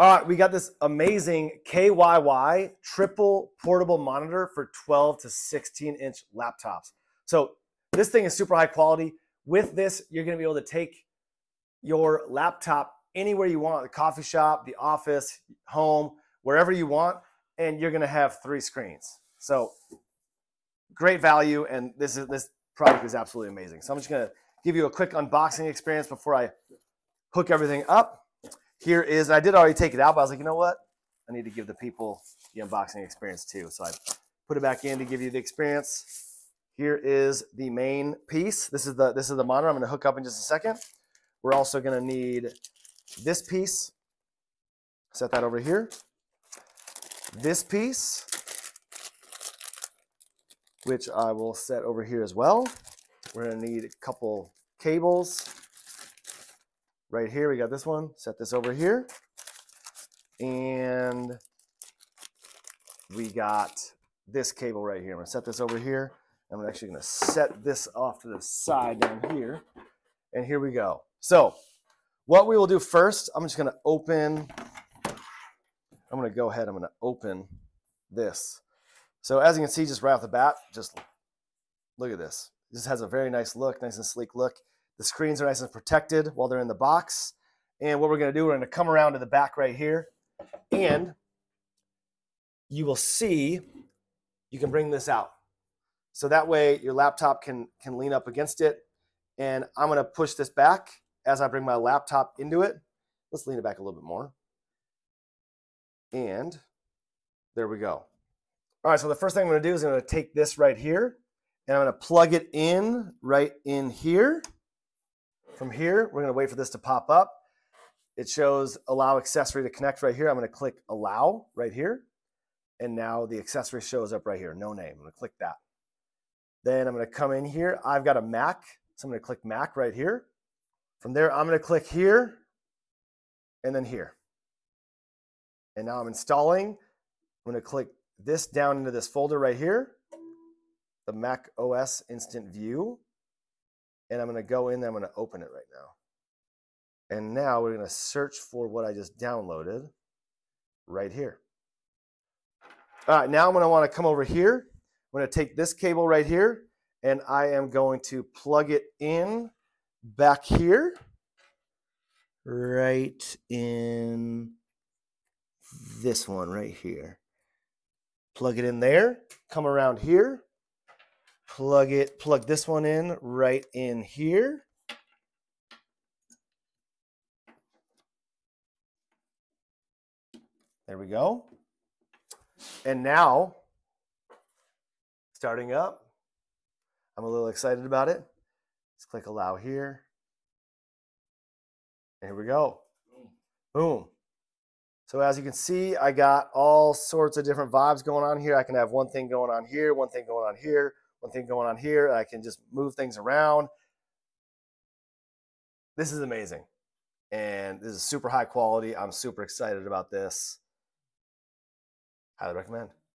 All right, we got this amazing KYY triple portable monitor for 12 to 16 inch laptops. So this thing is super high quality. With this, you're gonna be able to take your laptop anywhere you want, the coffee shop, the office, home, wherever you want, and you're gonna have three screens. So great value, and this is this product is absolutely amazing. So I'm just gonna give you a quick unboxing experience before I hook everything up. Here is, I did already take it out, but I was like, you know what? I need to give the people the unboxing experience too. So I put it back in to give you the experience. Here is the main piece. This is the this is the monitor. I'm to hook up in just a second. We're also going to need this piece. Set that over here. This piece, which I will set over here as well. We're to need a couple cables. Right here, we got this one. Set this over here. And we got this cable right here. I'm going to set this over here. I'm actually going to set this off to the side down here. And here we go. So what we will do first, I'm just going to open, I'm going to go ahead, I'm going to open this. So as you can see, just right off the bat, just look at this. This has a very nice look, nice and sleek look. The screens are nice and protected while they're in the box. And what we're going to do, we're to come around to the back right here. And you will see, you can bring this out. So that way your laptop can, can lean up against it. And I'm going to push this back as I bring my laptop into it. Let's lean it back a little bit more. And there we go. All right, so the first thing I'm to do is I'm to take this right here and I'm to plug it in right in here. From here, we're going to wait for this to pop up. It shows allow accessory to connect right here. I'm going to click allow right here. And now the accessory shows up right here, no name. I'm to click that. Then I'm going to come in here. I've got a Mac, so I'm to click Mac right here. From there, I'm going to click here and then here. And now I'm installing. I'm to click this down into this folder right here, the Mac OS Instant View. And I'm going to go in there, I'm going to open it right now. And now we're going to search for what I just downloaded right here. All right, now I'm going to want to come over here. I'm going to take this cable right here and I am going to plug it in back here, right in this one right here. Plug it in there, come around here, plug it, plug this one in right in here. There we go. And now, starting up, I'm a little excited about it. Let's click allow here. And here we go. Boom. So as you can see, I got all sorts of different vibes going on here. I can have one thing going on here, one thing going on here, one thing going on here. I can just move things around. This is amazing. And this is super high quality. I'm super excited about this. Highly recommend.